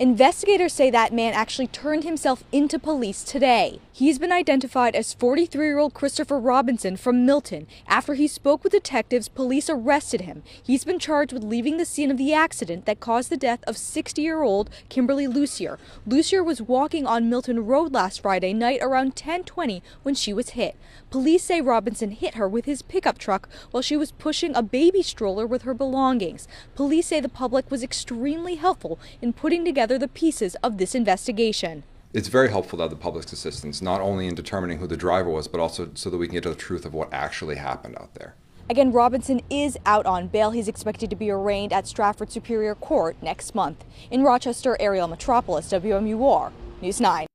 Investigators say that man actually turned himself into police today. He's been identified as 43 year old Christopher Robinson from Milton. After he spoke with detectives, police arrested him. He's been charged with leaving the scene of the accident that caused the death of 60 year old Kimberly Lucier. Lucier was walking on Milton Road last Friday night around 1020 when she was hit. Police say Robinson hit her with his pickup truck while she was pushing a baby stroller with her belongings. Police say the public was extremely helpful in putting together the pieces of this investigation. It's very helpful to have the public's assistance, not only in determining who the driver was, but also so that we can get to the truth of what actually happened out there. Again, Robinson is out on bail. He's expected to be arraigned at Strafford Superior Court next month. In Rochester, Ariel Metropolis, WMUR, News 9.